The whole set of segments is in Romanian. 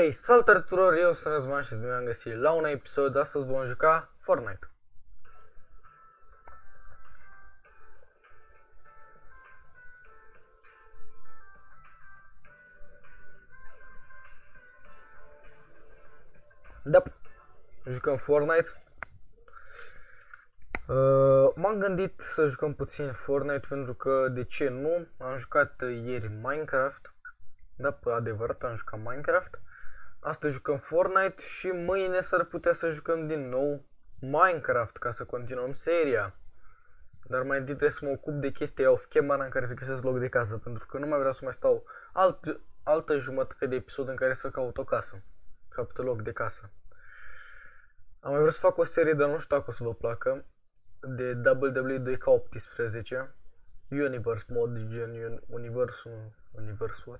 Hei, salutare tuturor, eu sunt Răzvan și bine am găsit la un episod, astăzi vom juca Fortnite. Da, jucăm Fortnite. Uh, m-am gândit să jucăm puțin Fortnite pentru că, de ce nu, am jucat ieri Minecraft. Da, pe adevărat am jucat Minecraft. Astăzi jucăm Fortnite și mâine s-ar putea să jucăm din nou Minecraft ca să continuăm seria. Dar mai întâi trebuie să mă ocup de chestia off camera în care să găsesc loc de casă, pentru că nu mai vreau să mai stau alt, altă jumătate de episod în care să caut o casă. Capătă loc de casă. Am mai vrut să fac o serie, dar nu știu dacă o să vă placă, de WWE 2K18, Universe Mod, gen universul, universul,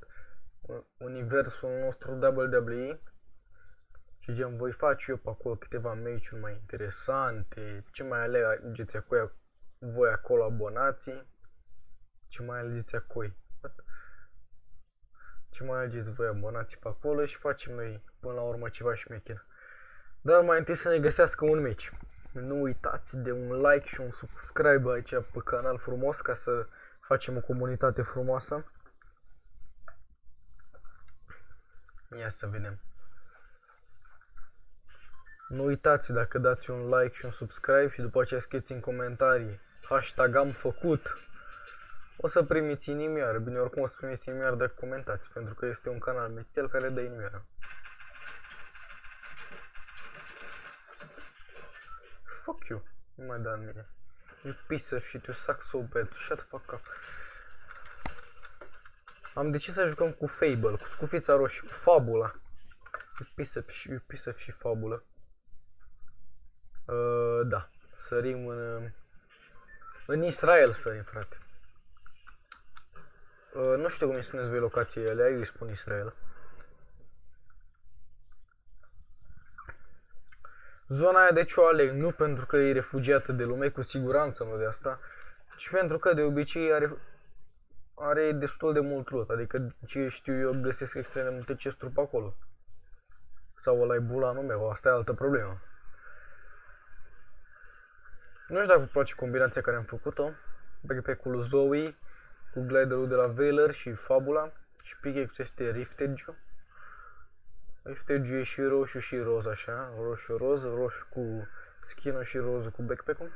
universul nostru WWE și gen voi face eu pe acolo câteva meciuri mai interesante, ce mai alegeți acolo, voi acolo abonații, ce mai alegeți acolo, ce mai alegeți voi abonații pe acolo și facem noi până la urmă ceva șmecher. Dar mai întâi să ne găsească un meci. Nu uitați de un like și un subscribe aici pe canal frumos ca să facem o comunitate frumoasă. Ia să vedem. Nu uitați dacă dați un like și un subscribe și după aceea scrieți în comentarii hashtag am făcut o să primiți inimioară. Bine, oricum o să primiți inimioară dacă comentați, pentru că este un canal metel care dă inimioară. Fuck you. Nu mai da în mine. You piece of shit, you suck so bad. Shut the fuck up. Am decis să jucăm cu Fable, cu scufița roșie, cu Fabula. You piece of, shit, you piece of shit, Fabula. Uh, da. Sărim în... În Israel sărim, frate. Uh, nu știu cum îi spuneți voi locațiile alea, eu îi spun Israel. Zona aia de ce o aleg, nu pentru că e refugiată de lume, cu siguranță nu de asta, ci pentru că de obicei are, are destul de mult loot, adică ce știu eu găsesc extrem de multe chesturi pe acolo. Sau ăla e bulanul meu, asta e altă problemă. Nu știu dacă îmi place combinația care am făcut-o, pe cu Zoe, cu gliderul de la Veiler și Fabula și pickaxe este Riftage-ul. Riftage e și roșu și roz așa, roșu roz, roșu cu skin și roz cu backpack-ul.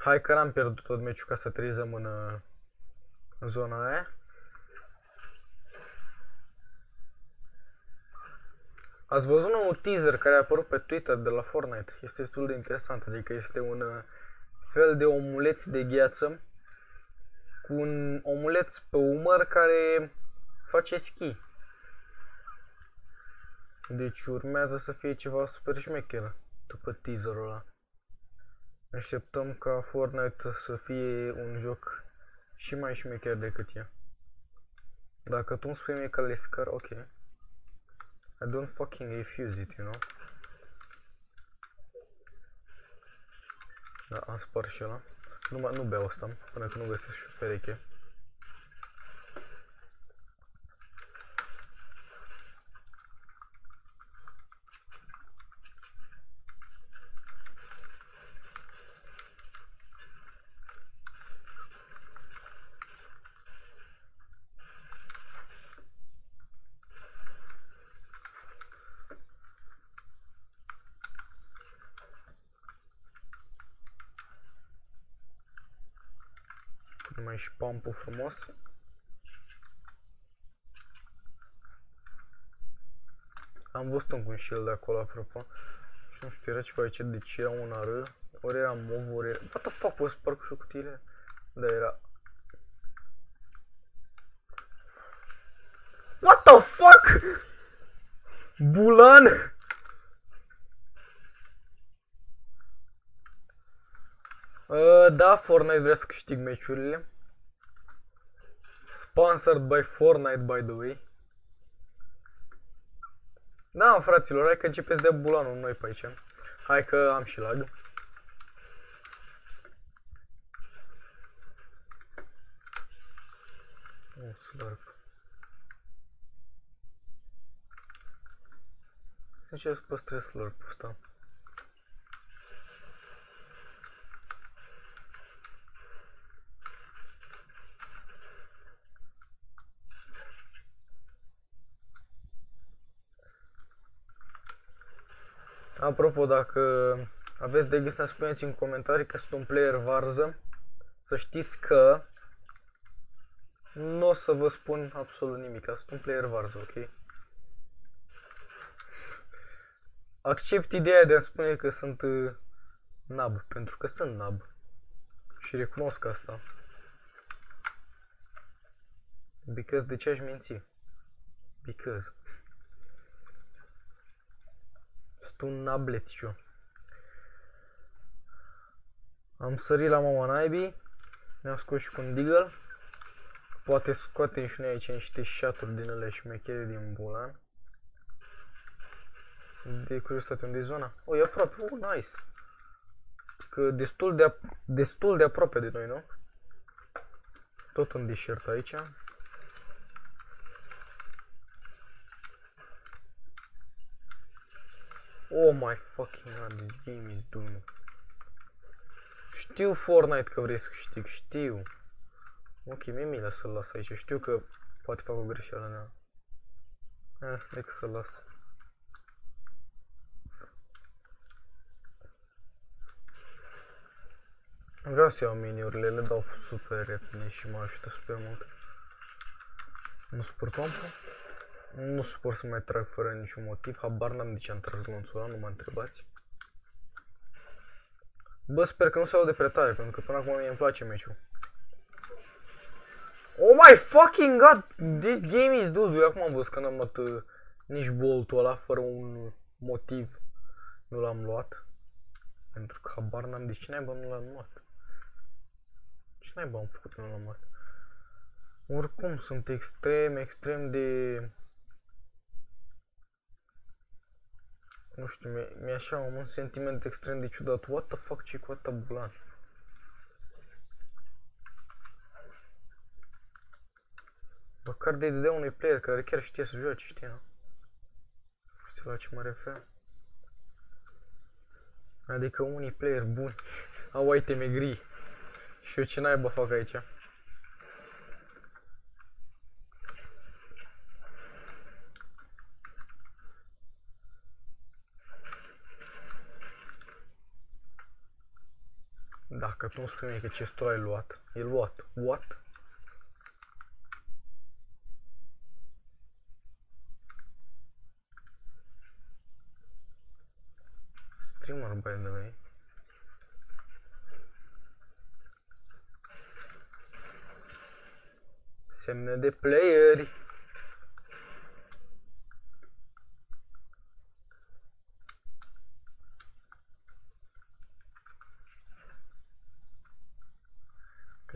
Hai că n-am pierdut tot meciul ca să trezăm în, în zona aia. Ați văzut un teaser care a apărut pe Twitter de la Fortnite? Este destul de interesant, adică este un uh, fel de omuleț de gheață cu un omuleț pe umăr care face schi. Deci urmează să fie ceva super șmecher după teaserul ăla. Așteptăm ca Fortnite să fie un joc și mai șmecher decât e. Dacă tu îmi spui mie că le scar, ok. I don't fucking refuse it, you know? Da, am spart și ăla. Nu, nu beau asta, până când nu găsesc și o pereche. mai și pampul frumos. Am văzut un shield de acolo, apropo. Și nu știu, era ceva aici, de ce era un R, ori era mov, ori era... What the fuck, poți să sparg și cutiile? Da, era... What the fuck? Bulan? Uh, da, Fortnite vrea să câștig meciurile. Sponsored by Fortnite, by the way. Da, fraților, hai că GPS de bulanul noi pe aici. Hai că am și lag. Oh, slurp. Deci, Încerc să păstrez slurp ăsta? Apropo, dacă aveți de gând să spuneți în comentarii că sunt un player varză, să știți că nu o să vă spun absolut nimic, că sunt un player varză, ok? Accept ideea de a spune că sunt uh, nab, pentru că sunt nab. Și recunosc asta. Because de ce aș minți? Because. Sunt un nableticiu. Am sărit la mama naibii. Ne-am scos și cu un deagle. Poate scoatem și noi aici niște șaturi din ele șmechere din bulan. De curiozitate, unde e zona? O, e aproape, oh, nice. Că destul de, destul de aproape de noi, nu? Tot în deșert aici. Oh my fucking god, this game is doomed. Știu Fortnite că vrei să câștig, știu. Ok, mie mi să-l las aici, știu că poate fac o greșeală în ea. Eh, decât să-l las. Vreau să iau miniurile, le dau super repede și mă ajută super mult. Nu suport pompă. Nu suport să mai trag fără niciun motiv. Habar n-am de ce am tras glonțul ăla, nu mă întrebați. Bă, sper că nu se aude prea tare, pentru că până acum mie îmi place meciul. Oh my fucking god! This game is dude. Eu acum am văzut că n-am luat uh, nici boltul ăla fără un motiv. Nu l-am luat. Pentru că habar n-am de ce naiba nu l-am luat. Ce naiba am făcut nu l-am luat? Oricum sunt extrem, extrem de... Nu știu, mi-e așa un sentiment extrem de ciudat. What the fuck, ce cu atâta bulan? Măcar de dădea unui player care chiar știe să joace, știa. Știi la ce mă refer? Adică unii player buni au iteme gri. Și eu ce naiba fac aici? Dacă tu îmi spui că ce ai luat, e luat. What? Streamer, by the way. Semne de playeri.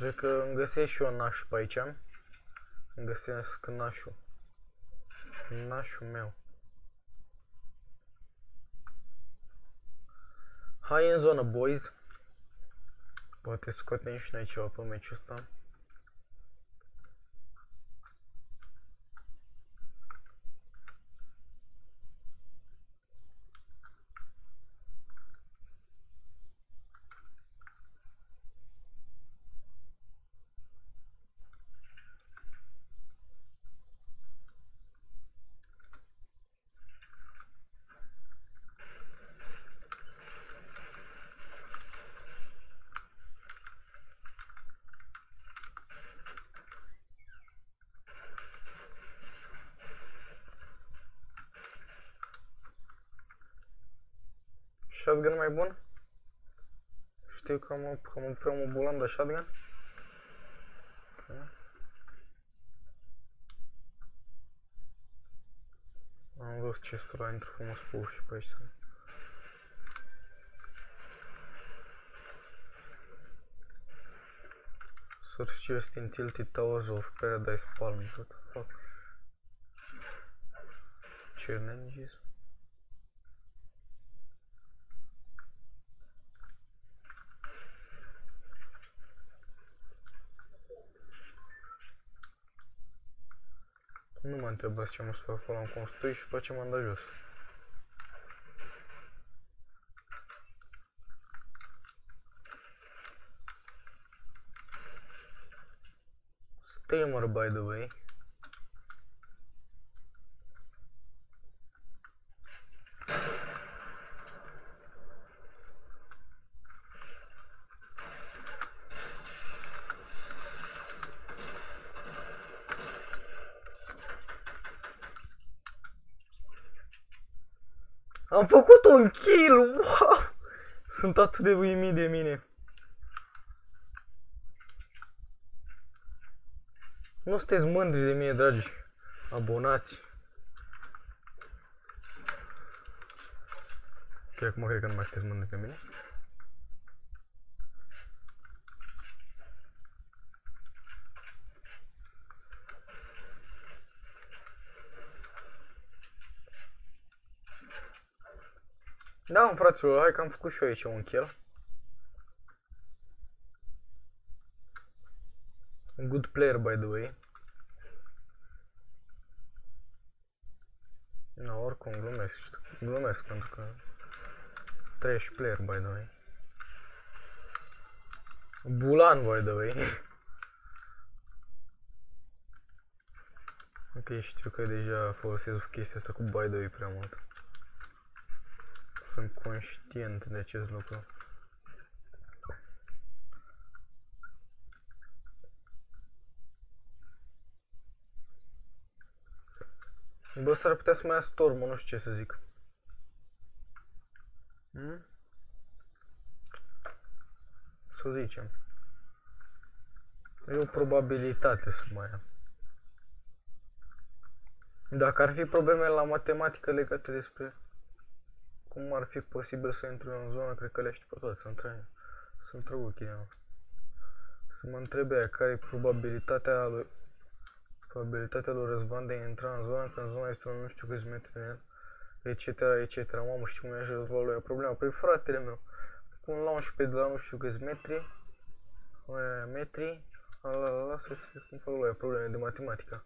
Cred că îmi găsesc și eu nașul pe aici. Îmi găsesc nașul. Nașul meu. Hai în zonă, boys. Poate scoatem și noi ceva pe meciul ăsta. Shotgun mai bun? Știu că am, am prea un bulan de shotgun. Am văzut ce stura intru frumos pe uși pe aici. Search just in Tilted Towers of Paradise Palm. What the fuck? Challenges? întrebați ce măsură acolo am construit și facem anda jos. Streamer, by the way. Am făcut un kill! Wow! Sunt atât de uimit de mine. Nu sunteți mândri de mine, dragi abonați. Ok, acum cred că nu mai sunteți mândri de mine. Da, mă, fraților, hai că am făcut și eu aici un kill. Good player, by the way. No, oricum glumesc, glumesc pentru că trash player, by the way. Bulan, by the way. ok, știu că deja folosesc chestia asta cu by the way prea mult. Sunt conștient de acest lucru. Bă, s-ar putea să mai ia storm nu știu ce să zic. Hmm? Să zicem. E o probabilitate să mai ia. Dacă ar fi probleme la matematică legate despre cum ar fi posibil să intru în zonă, cred că le știu pe toate, să întreb. Să întreb ochii Să mă întrebe care e probabilitatea lui probabilitatea lui Răzvan de a intra în zonă, când zona este nu știu câți metri de el, etc, etc. Mamă, știu cum e așa Răzvan lui problema. Păi fratele meu, cum la 11 de la nu știu câți metri, aia, metri, ala, ala, să fie cum fac lui probleme de matematică.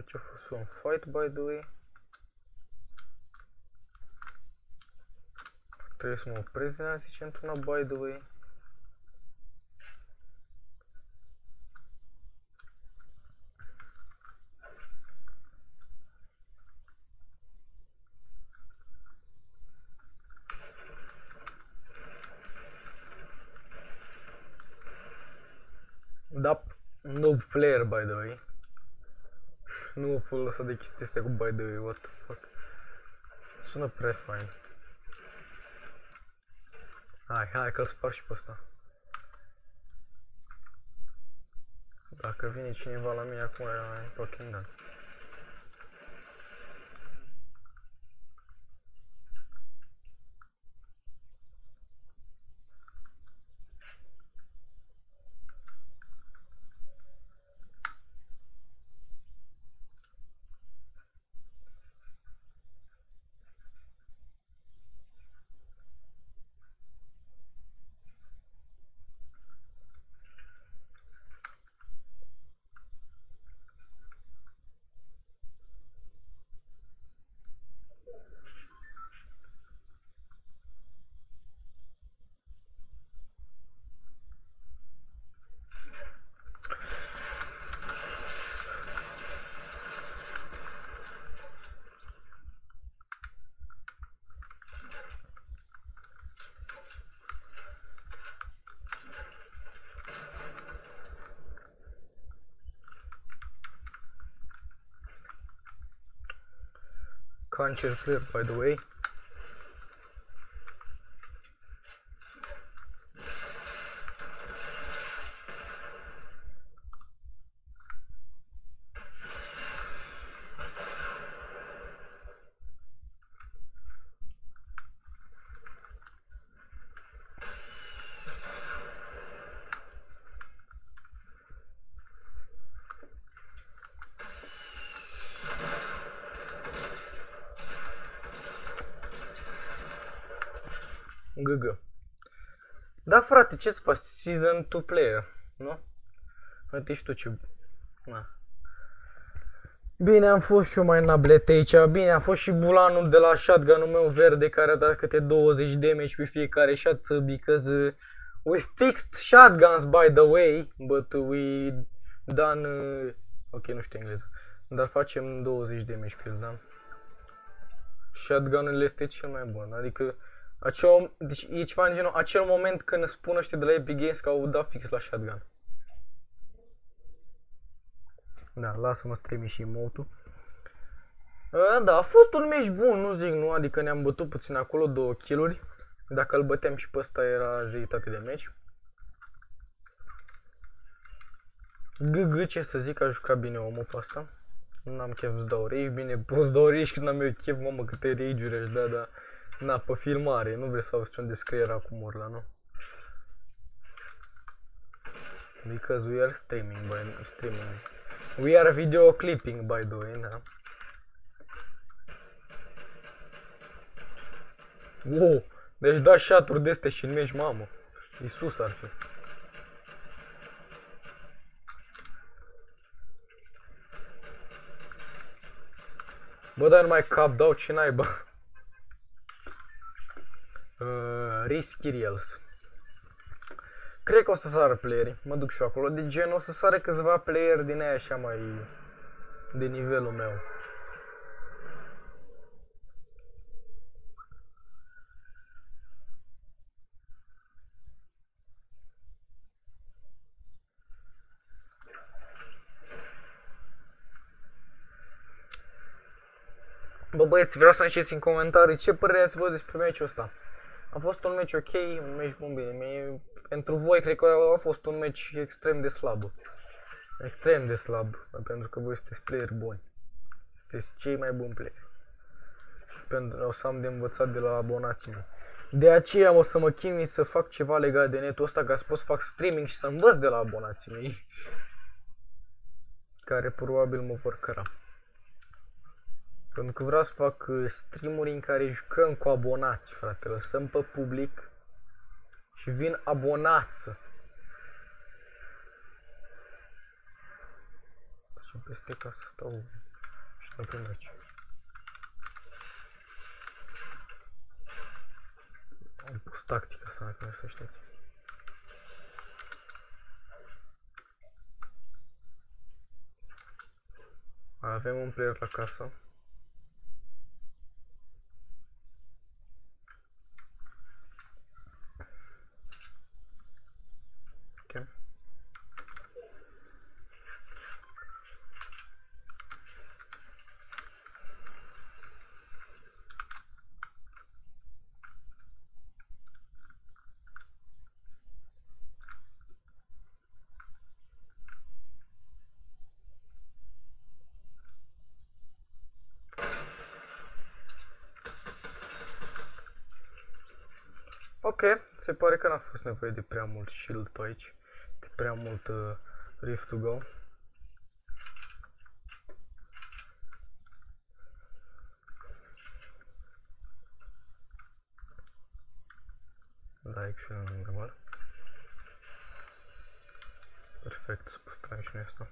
Aici a fost un fight, by the way. Trebuie să mă opresc din zice într-una, by the way. Da, noob player, by the way. Nu mă folosa de chestia asta cu by the way, what the fuck. Sună prea fain. Hai, hai că-l spar și pe ăsta. Dacă vine cineva la mine acum, e fucking done. Concher flip, by the way. Ce-ți faci? Season 2 player, nu? Uite și tu ce... Na. Bine, am fost și eu mai nablet aici. Bine, a fost și bulanul de la shotgun-ul meu verde care a dat câte 20 damage pe fiecare shot because uh, we fixed shotguns by the way, but we done... Uh, ok, nu știu engleză. Dar facem 20 damage pe el, da? Shotgun-ul este cel mai bun, adică acel, deci e ceva în genul, acel moment când spun ăștia de la Epic Games că au dat fix la shotgun. Da, lasă-mă strimi și emote Da, a fost un meci bun, nu zic nu, adică ne-am bătut puțin acolo, două kill-uri. Dacă îl băteam și pe ăsta era jeitate de meci. GG, ce să zic, a jucat bine omul pe asta. N-am chef să dau rage, bine, poți dau rage când am eu chef, mamă, câte rage-uri aș da, dar... Na, pe filmare, nu vrei să auzi ce-un descriere acum ori la, nu? Because we are streaming, by streaming. We are video clipping, by the way, da. Wow, deci da shot-uri de astea și în meci, mamă. Iisus ar fi. Bă, dar mai cap dau ce naiba. Uh, Risky Reels. Cred că o să sară playeri, mă duc și eu acolo. De gen, o să sară câțiva playeri din aia așa mai de nivelul meu. Bă băieți, vreau să înșeți în comentarii ce părere ați voi despre meciul ăsta. A fost un meci ok, un meci bun bine. Mie, pentru voi cred că a fost un meci extrem de slab. Extrem de slab, pentru că voi sunteți playeri buni. Sunteți cei mai buni playeri. Pentru o să am de învățat de la abonații mei. De aceea o să mă chinui să fac ceva legat de netul ăsta ca să pot să fac streaming și să învăț de la abonații mei. Care probabil mă vor căra. Pentru că vreau să fac uh, streamuri în care jucăm cu abonați, frate. Lăsăm pe public și vin abonați. Și peste ca să stau și să prind aici. Am pus tactica să nu să știți. Avem un player la casă. Ok, se pare că n-a fost nevoie de prea mult shield pe aici, de prea mult uh, rift to go. Da, excellent, normal. Perfect, să păstrăm și noi asta.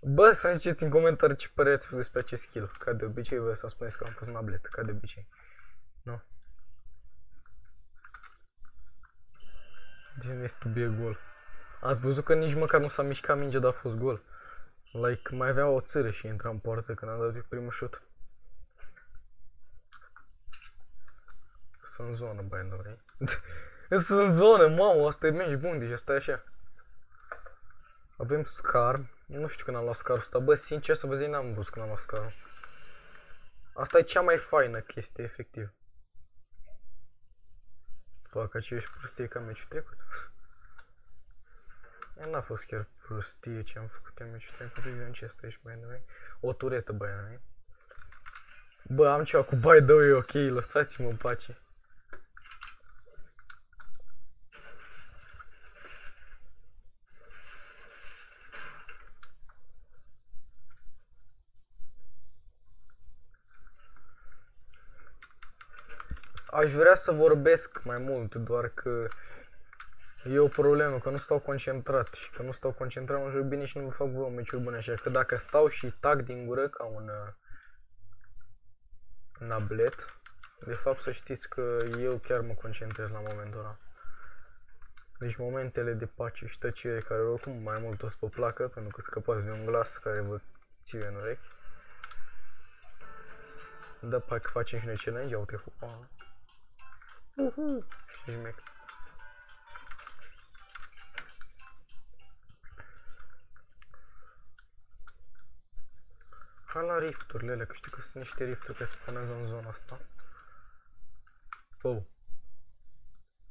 Bă, să ziceți în comentarii ce părere ați despre acest skill. Ca de obicei, vă să spuneți că am fost nablet, ca de obicei. Nu? Din este be gol. Ați văzut că nici măcar nu s-a mișcat mingea, dar a fost gol. Like, mai avea o țără și intra în poartă când am dat primul șut. Sunt în zonă, băi, nu vrei? Sunt în zonă, mamă, asta e meci bun, deci asta e așa. Avem Scar. Nu știu când am luat Scar-ul ăsta. Bă, sincer să vă zic, n-am văzut când am luat Scar-ul. Asta e cea mai faină chestie, efectiv. Fac aceeași prostie ca meciul trecut. N-a fost chiar prostie ce am făcut în meciul trecut, eu ce asta ești, băi, noi. O turetă, băi, noi. Bă, am ceva cu by the way, ok, lăsați-mă în pace. Aș vrea să vorbesc mai mult, doar că E o problemă, că nu stau concentrat și că nu stau concentrat mă joc bine și nu vă fac vă meciuri bune, așa că dacă stau și tac din gură ca un uh, nablet, de fapt să știți că eu chiar mă concentrez la momentul ăla. Deci momentele de pace și tăcere care oricum mai mult o să vă placă, pentru că scăpați de un glas care vă ține în urechi. Da, parcă facem și noi challenge, ia uite, uhu, uhu, și mec. Hai la rifturile alea, că știu că sunt niște rifturi care spunează în zona asta. Oh.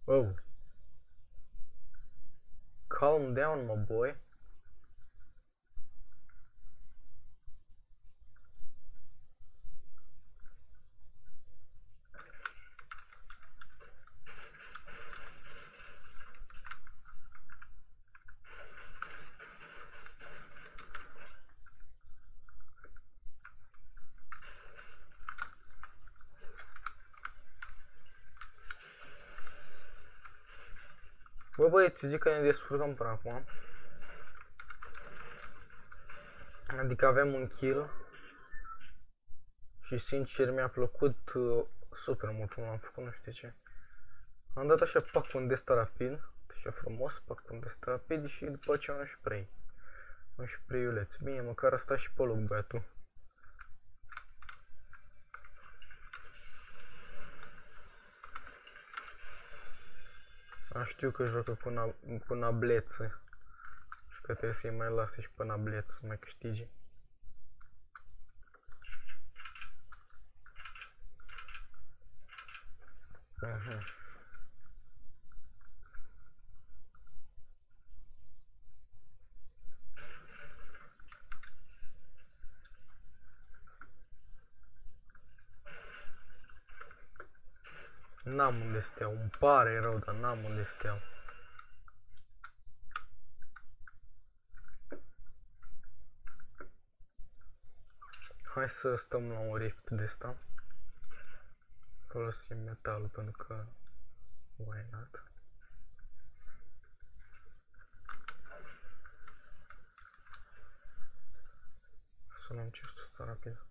Oh. Calm down, my boy. Băieți, zic că ne descurcăm până acum. Adică avem un kill. Și sincer mi-a plăcut uh, super mult cum am făcut, nu știu ce. Am dat așa pac un desta rapid, așa frumos, pac un desta rapid și după ce un spray. Un sprayuleț. Bine, măcar asta și pe loc băiatul. A, știu că joacă cu, na cu nableță. Și că trebuie să-i mai lase și pe nableță să mai câștige. Aha. N-am unde steau, îmi pare rău, dar n-am unde steau. Hai să stăm la un rift de asta. Folosim metalul pentru că why not? Să luăm ce rapid.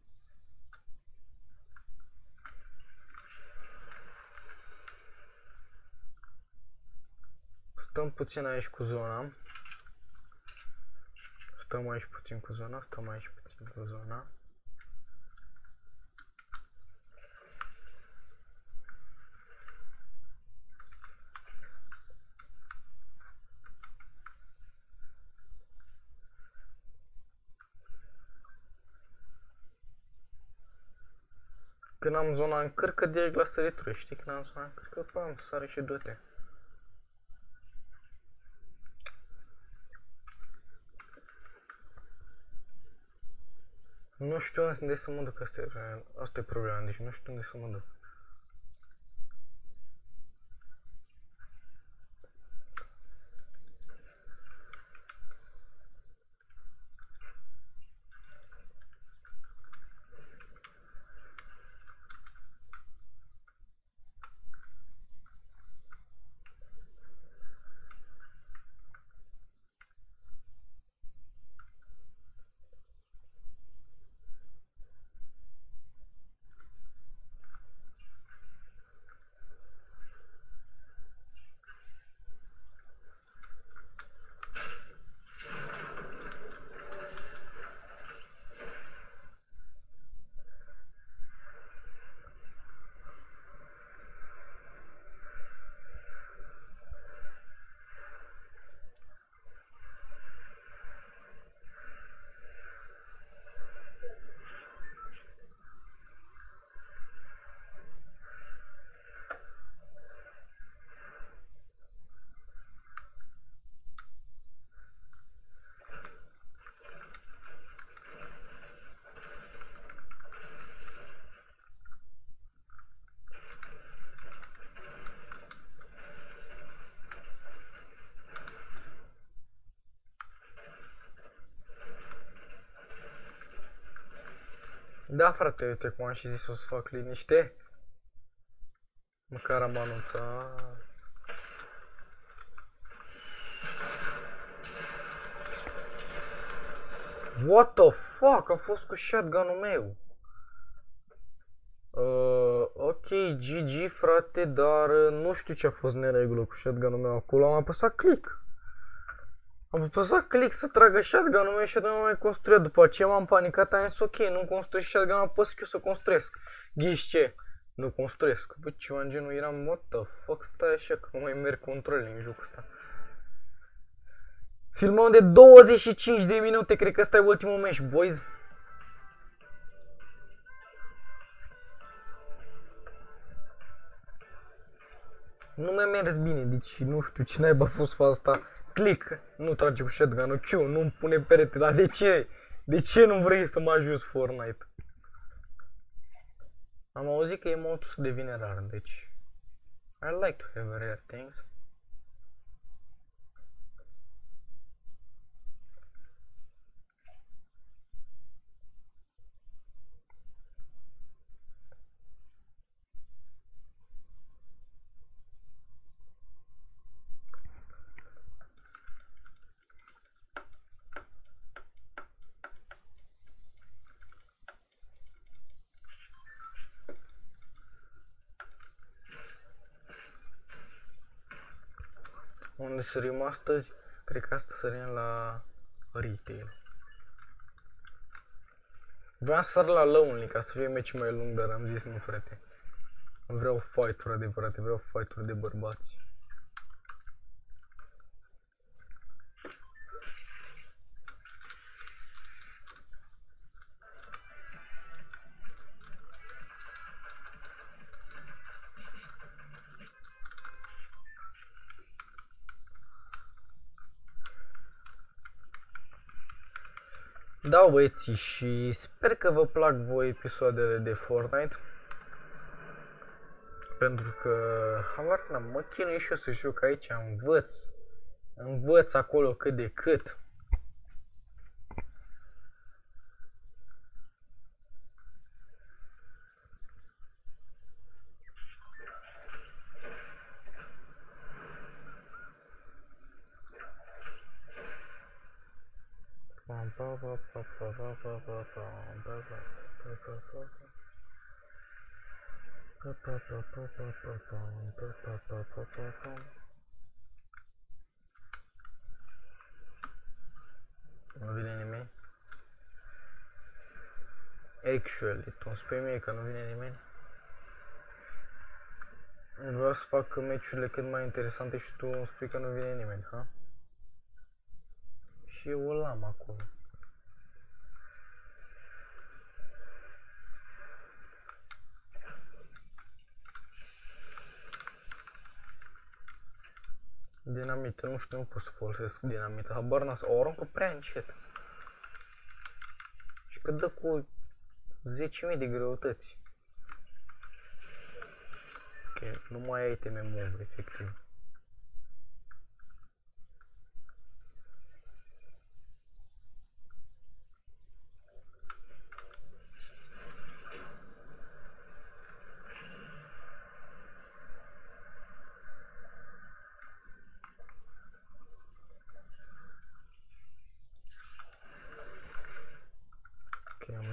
Stăm puțin aici cu zona. Stăm aici puțin cu zona, stăm aici puțin cu zona. Când am zona încărcă direct la sărituri, știi? Când am zona încărcă, pam, sare și du-te. Nu știu unde să mă duc, asta e, asta e problema, deci nu știu unde să mă duc. Da, frate, uite cum am și zis, o să fac liniște. Măcar am anunțat. What the fuck? A fost cu shotgun-ul meu. Uh, ok, GG frate, dar uh, nu știu ce a fost neregulă cu shotgun-ul meu acolo. Am apăsat click. Am apăsat click să tragă shotgun-ul meu și nu mai construit. După aceea m-am panicat, am zis ok, nu construiesc shotgun, am apăs eu să construiesc. Ghiși ce? Nu construiesc. Bă, ceva în genul eram, what the fuck, stai așa că nu mai merg controlele în jocul ăsta. Filmăm de 25 de minute, cred că ăsta e ultimul match, boys. Nu mi-a mers bine, deci nu știu cine ai a fost asta. Click, nu trage cu shotgun-ul, Q, nu-mi pune perete, dar de ce? De ce nu vrei să mă ajuți Fortnite? Am auzit că e modul să devine rar, deci... I like to have rare things. Unde sărim astăzi? Cred că astăzi sărim la retail. Vreau să sar la Lonely ca să fie meci mai lung, dar am zis nu frate. Vreau fight-uri adevărate, vreau fight-uri de bărbați. Da, băieții, și sper că vă plac voi episoadele de Fortnite. Pentru că, habar mă chinui și eu să joc aici, învăț. Învăț acolo cât de cât. Nu vine nimeni? Actually, tu îmi spui mie că nu vine nimeni? Vreau să fac meciurile cât mai interesante și tu îmi spui că nu vine nimeni, ha? Și eu o am acolo. Dinamită, nu știu, nu pot să folosesc dinamită. Habar n o aruncă prea încet. Și că dă cu 10.000 de greutăți. Ok, nu mai ai iteme move, efectiv.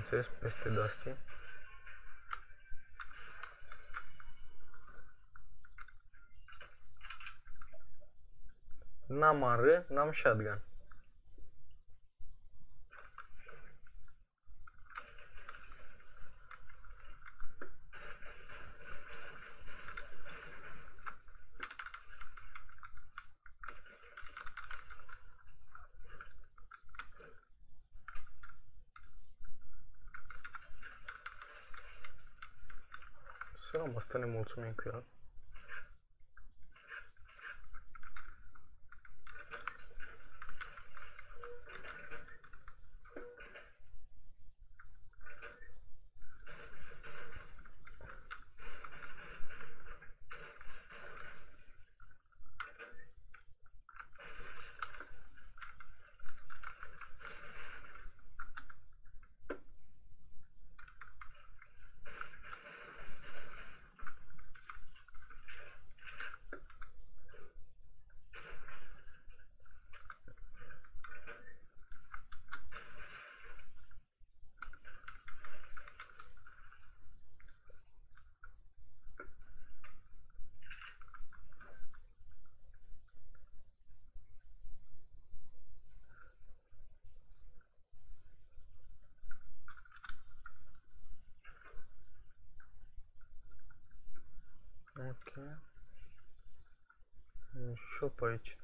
Înțeles, peste de-astea. N-am AR, n-am shotgun. Am asta ne mulțumim cu el. Ok. Un shop aici,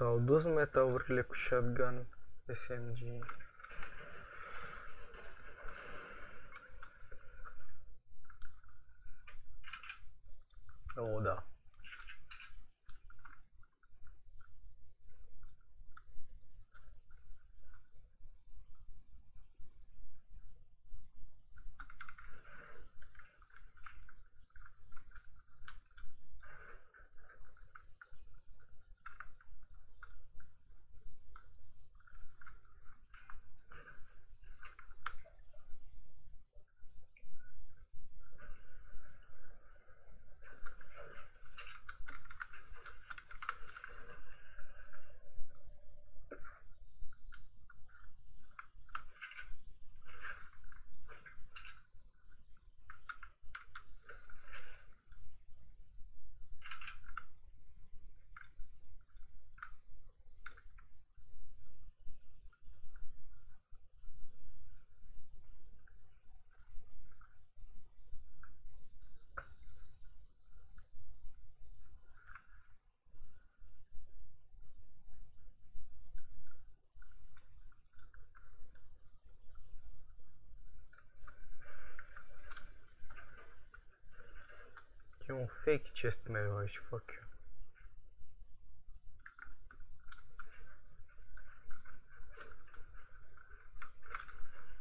S-au dus metaurile cu shotgun SMG. Oh, da. E un fake chest mereu aici, fuck you.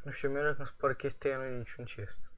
Nu știu, mereu când spar chestia aia nu e niciun chest.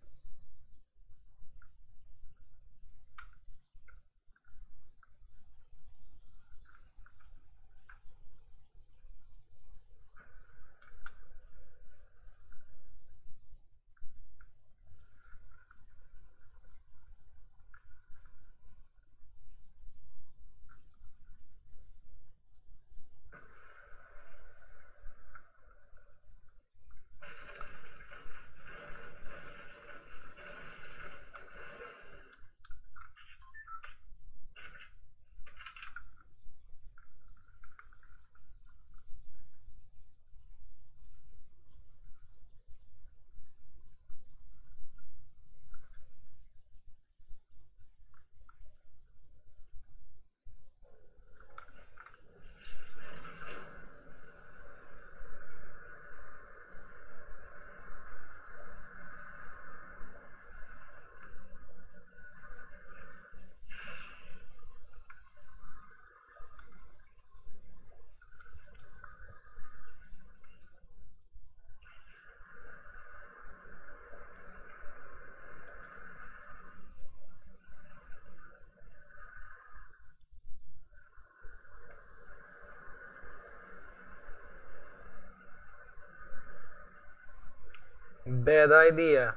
Bad idea.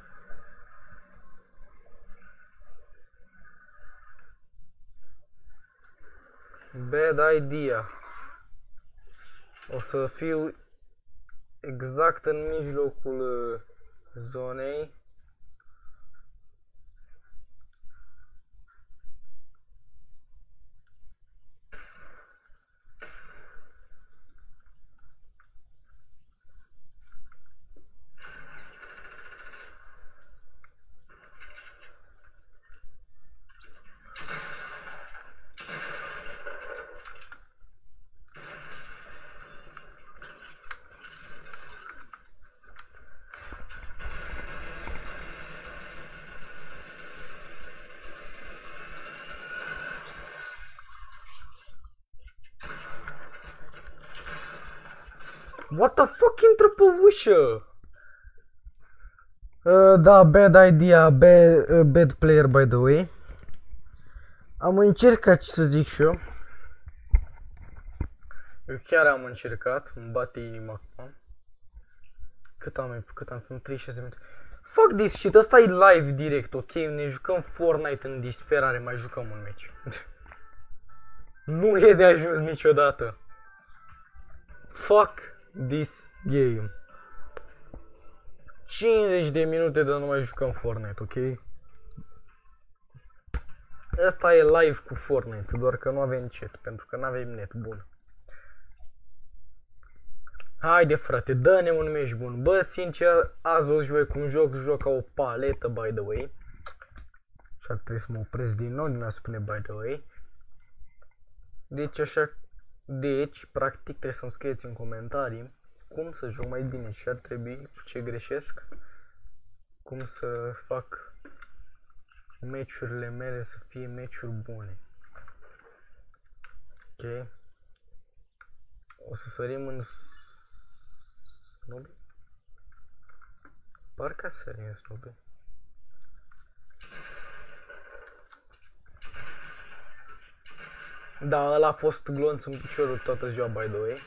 Bad idea. O să fiu exact în mijlocul uh, zonei. What the fuck intră pe ușă? Uh, da, bad idea, bad, uh, bad player by the way. Am încercat ce să zic și eu. Eu chiar am încercat, îmi bate inima acum. Cât am, cât am filmat? 36 de minute. Fuck this shit, ăsta e live direct, ok? Ne jucăm Fortnite în disperare, mai jucăm un meci. nu e de ajuns niciodată. Fuck this game. 50 de minute de nu mai jucăm Fortnite, ok? Asta e live cu Fortnite, doar că nu avem chat, pentru că nu avem net bun. Haide frate, dă-ne un meci bun. Bă, sincer, azi văzut voi cum joc, joc ca o paletă, by the way. Și ar trebui să mă opresc din nou din a spune by the way. Deci așa, deci, practic trebuie să-mi scrieți în comentarii cum să joc mai bine și ar trebui ce greșesc, cum să fac meciurile mele să fie meciuri bune. Ok. O să sărim în Snoopy? Parcă sărim în Snoopy. Da, ăla a fost glonț în piciorul toată ziua, by the way.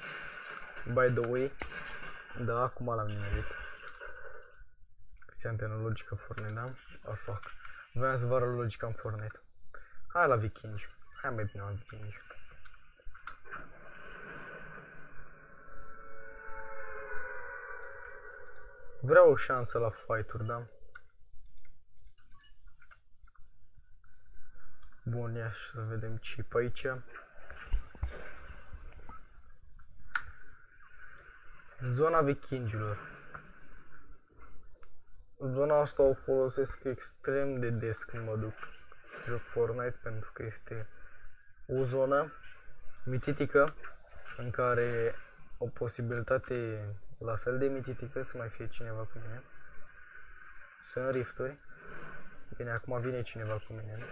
By the way. Da, acum l-am nimerit. Ce antenă logică Fortnite, da? Oh, fuck. Vreau să vă logica în Fortnite. Hai la vikingi. Hai mai bine la vikingi. Vreau o șansă la fight-uri, da? Bun, ia să vedem ce pe aici. Zona vikingilor. Zona asta o folosesc extrem de des când mă duc să joc Fortnite pentru că este o zonă mititică în care o posibilitate la fel de mititică să mai fie cineva cu mine. Sunt rifturi. Bine, acum vine cineva cu mine.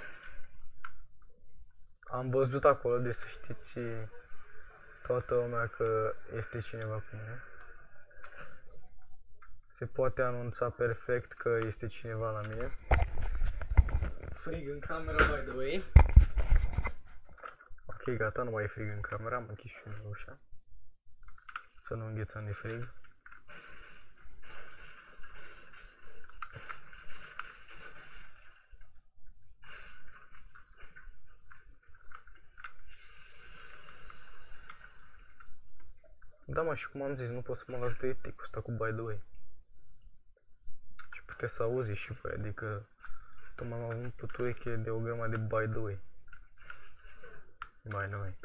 Am văzut acolo, de să știți toată lumea că este cineva cu mine. Se poate anunța perfect că este cineva la mine. Frig în camera, by the way. Ok, gata, nu mai e frig în camera, am închis și ușa. Să nu înghețăm de frig. Mă, și cum am zis, nu pot să mă las de etic ăsta cu by the way. Și puteți să auzi și pe adică tocmai am avut pe ureche de o grămadă de by the way. By the way.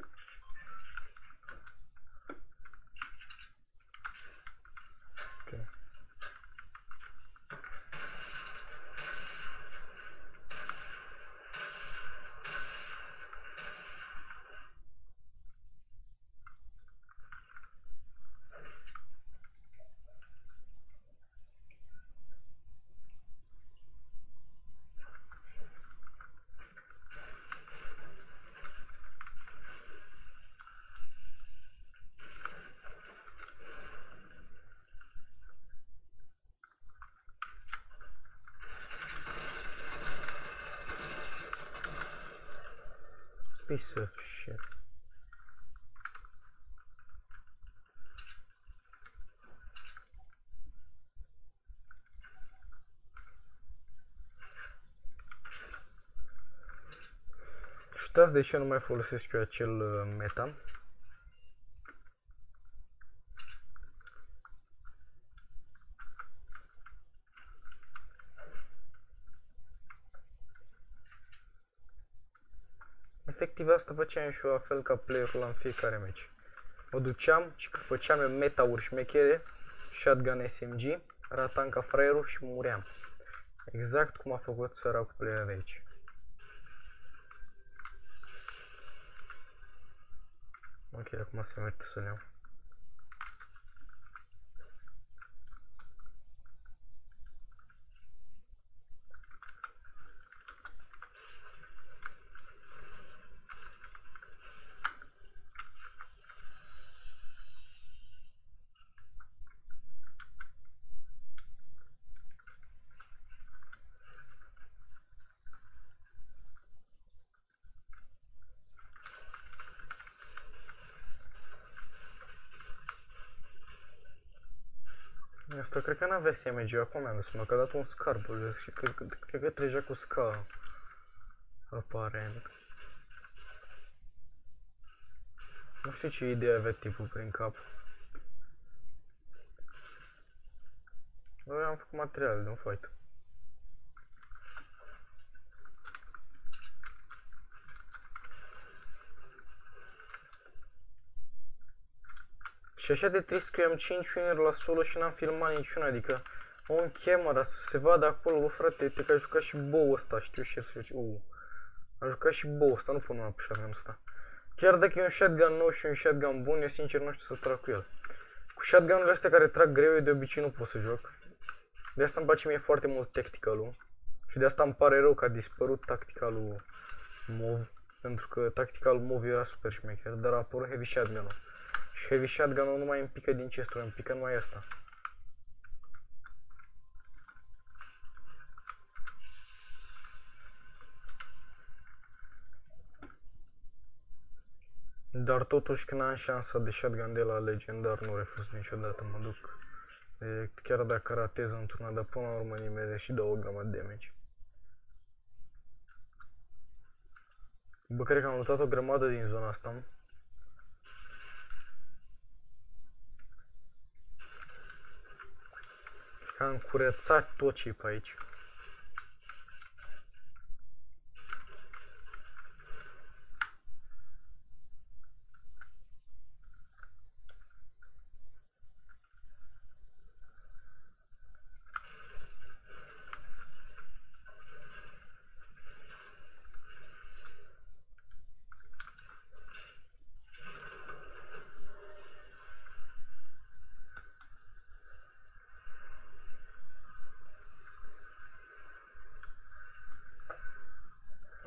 piece of shit. Știați de ce nu mai folosesc eu acel uh, meta? Efectiv asta făceam și eu la fel ca playerul la în fiecare meci. Mă duceam și făceam eu meta-uri șmechere, shotgun SMG, ratam ca fraierul și muream. Exact cum a făcut săracul player de aici. Ok, acum se merge să-l iau. Asta cred că n-avea SMG, acum mi-am dat că a dat un scar bă, și cred, cred, cred că trecea cu scar. Aparent. Nu știu ce idee avea tipul prin cap. Noi am făcut material de un fight. Și așa de trist că eu am 5 winner la solo și n-am filmat niciuna, adică un camera să se vadă acolo, bă frate, te că a jucat și bow ăsta, știu și să zice, uh, a jucat și bow ăsta, nu pun numai pe shotgun ăsta. Chiar dacă e un shotgun nou și un shotgun bun, eu sincer nu știu să trag cu el. Cu shotgunurile astea care trag greu, eu de obicei nu pot să joc. De asta îmi place mie foarte mult tactical-ul. Și de asta îmi pare rău că a dispărut tacticalul MOV. Pentru că tactical MOV era super șmecher, dar a apărut heavy shotgun-ul. Și heavy shotgun-ul nu mai îmi pică din chesturi, îmi pică numai asta. Dar totuși când am șansa de shotgun de la legendar nu refuz niciodată, mă duc. E, chiar dacă ratez într-una, dar până la urmă nimere și dau o gamă de damage. Bă, cred că am luat o grămadă din zona asta. Am curățat tot ce pe aici.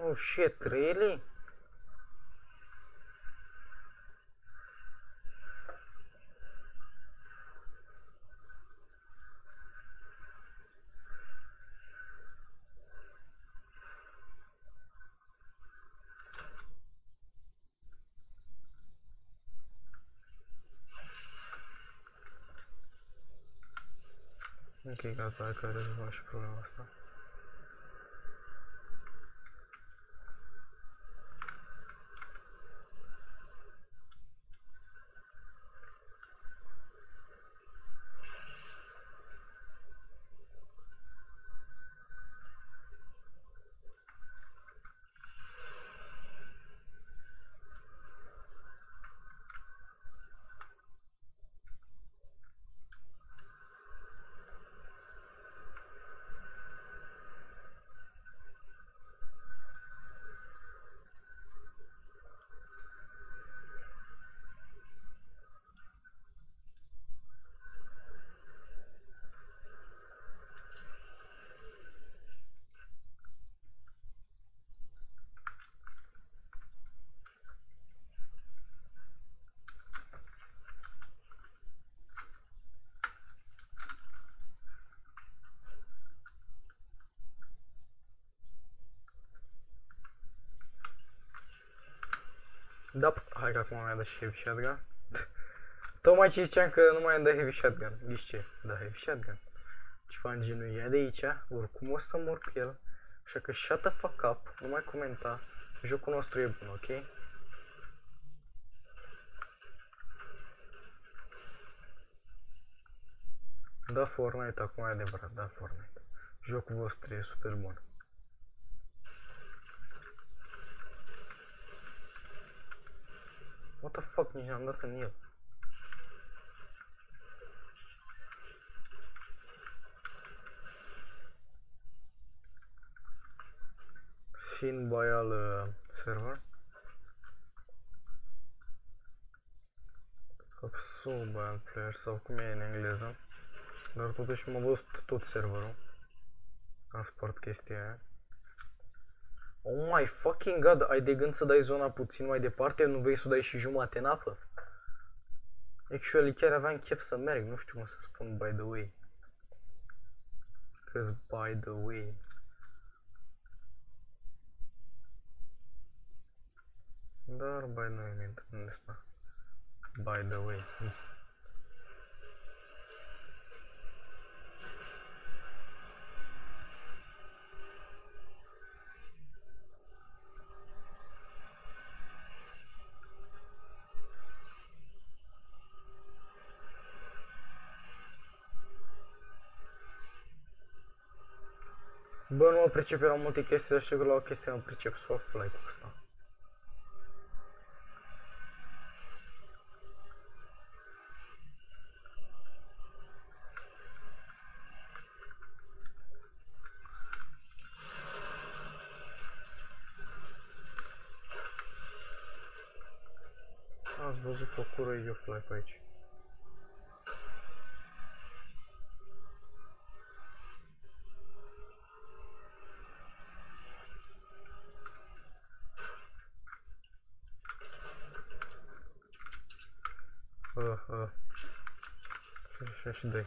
Oh shit, really? Ok, gata, hai că rezolvăm și problema asta. Da, hai că acum mi-a dat și heavy shotgun. Tocmai ce ziceam că nu mai am dat heavy shotgun. Ghiși ce? Da, heavy shotgun. Ceva în genul ia de aici, oricum o să mor cu el. Așa că shut the fuck up, nu mai comenta. Jocul nostru e bun, ok? Da Fortnite, acum e adevărat, da Fortnite. Jocul vostru e super bun. What the fuck, nici am dat în el. Shin Boyal uh, server. Capsule Boyal player sau cum e în engleză. Dar totuși m-a văzut tot serverul. Am spart chestia aia. Oh my fucking god, ai de gând să dai zona puțin mai departe? Nu vrei să dai și jumate în apă? Actually, chiar aveam chef să merg, nu știu cum să spun by the way. Cause by the way. Dar by the way, în ăsta. By the way. Bă, nu mă pricep la multe chestii, dar știu că la o chestie mă pricep soft like ăsta. Ați văzut o cură eu fly pe aici. сюди.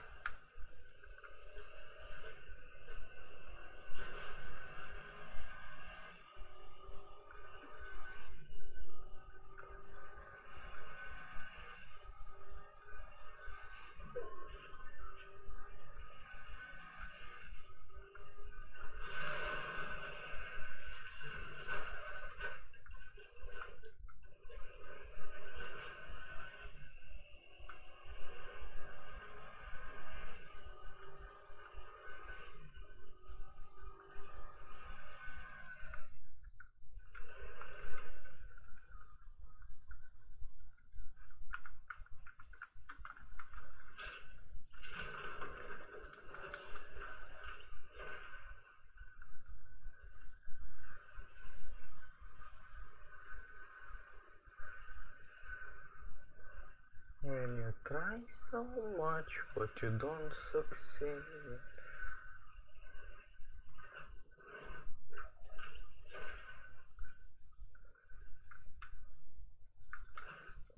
You don't succeed.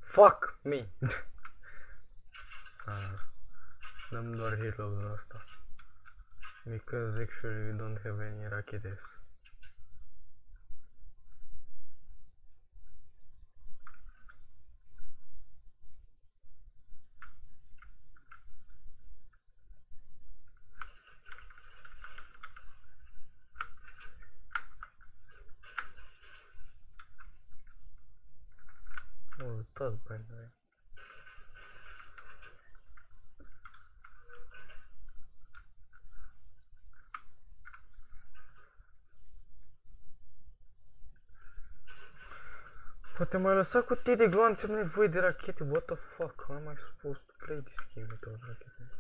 Fuck me! Uh, dăm doar hero ăsta. Because actually we don't have any raketes. Oh, tot by the way. Mai lăsat cu tine de gloanțe, am nevoie de rachete, what the fuck, am I supposed to play this game without rachete?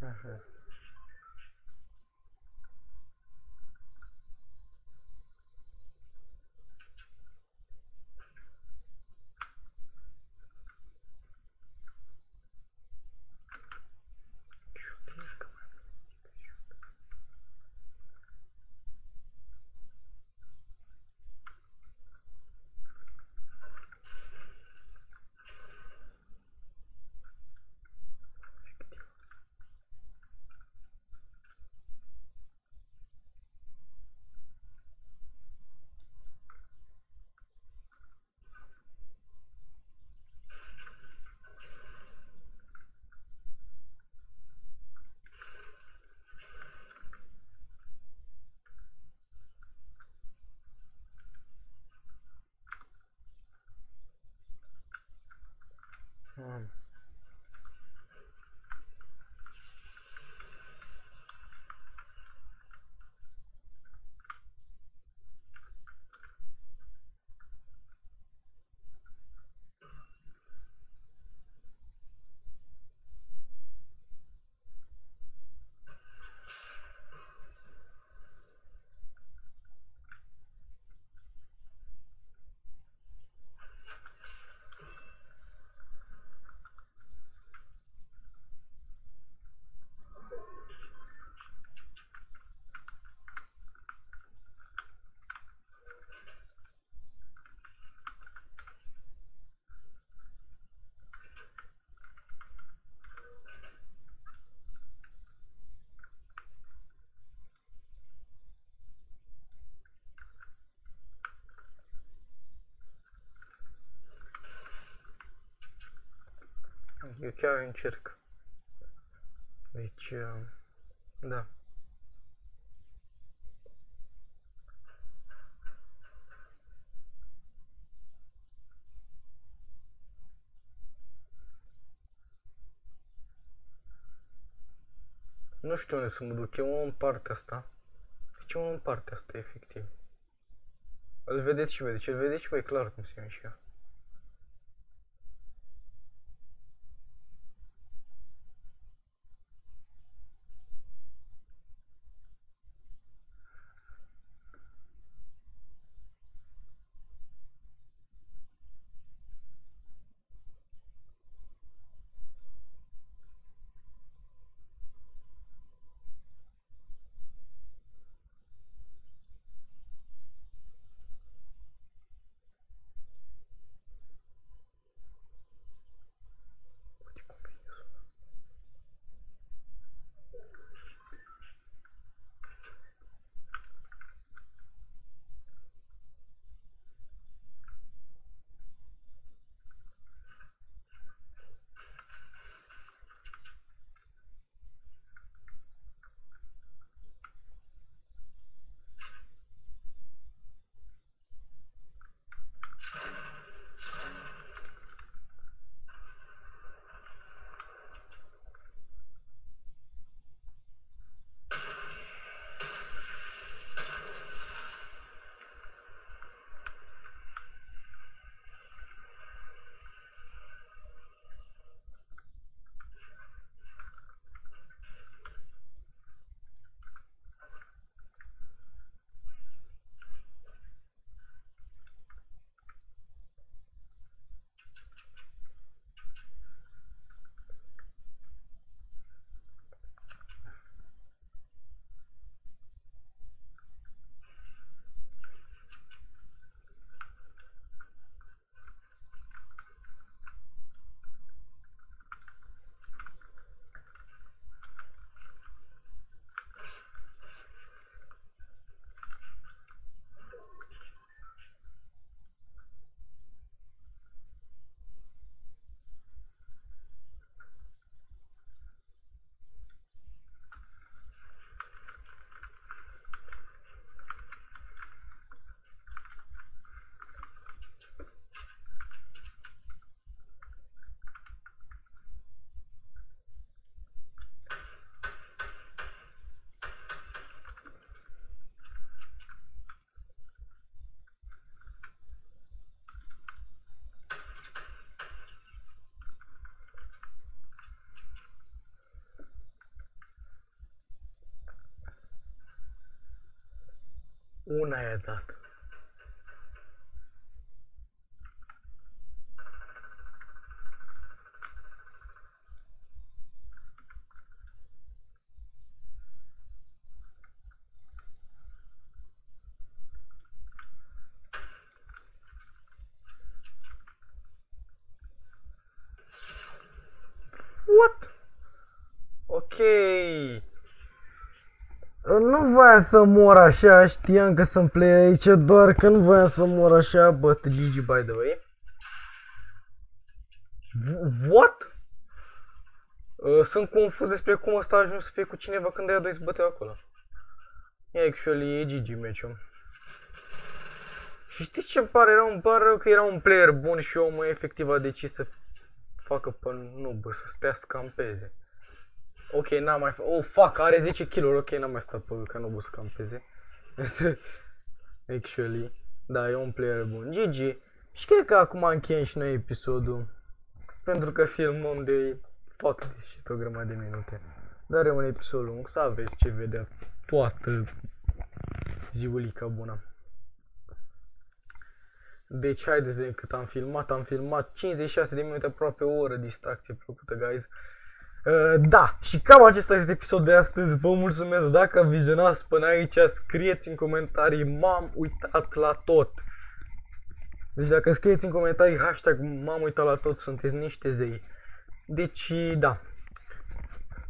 Așa. Eu chiar încerc. Deci, uh, da. Nu știu unde să mă duc, eu în partea asta. Deci eu în partea asta, efectiv. Îl vedeți și voi, deci îl vedeți și voi clar cum se mișcă. Una e dat. What? Ok. Nu voiam să mor așa, știam că sunt play aici, doar că nu voiam să mor așa, but GG by the way. What? Uh, sunt confuz despre cum ăsta a ajuns să fie cu cineva când aia doi se băteau acolo. E actually e GG meciul. Și știți ce îmi pare rău? Îmi pare rău că era un player bun și omul efectiv a decis să facă pe noob, să stea să campeze. Ok, n-am mai Oh, fuck, are 10 kg Ok, n-am mai stat pe canobul să campeze. Actually. Da, e un player bun. GG. Și cred că acum încheiem și noi episodul. Pentru că filmăm de... Fuck și o grămadă de minute. Dar e un episod lung, să aveți ce vedea toată ziulica bună. Deci haideți să vedem cât am filmat. Am filmat 56 de minute, aproape o oră distracție plăcută, guys. Uh, da, și cam acesta este episodul de astăzi. Vă mulțumesc dacă vizionați până aici. Scrieți în comentarii, m-am uitat la tot. Deci dacă scrieți în comentarii hashtag m-am uitat la tot, sunteți niște zei. Deci, da.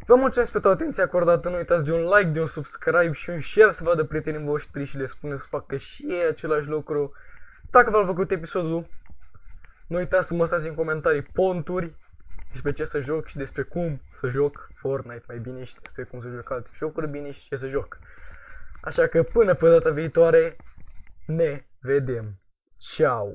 Vă mulțumesc pentru atenția acordată, nu uitați de un like, de un subscribe și un share să vadă prietenii voștri și le spuneți să facă și ei același lucru. Dacă v-a plăcut episodul, nu uitați să mă stați în comentarii ponturi despre ce să joc și despre cum să joc Fortnite mai bine și despre cum să joc alte jocuri bine și ce să joc. Așa că până pe data viitoare ne vedem. Ciao!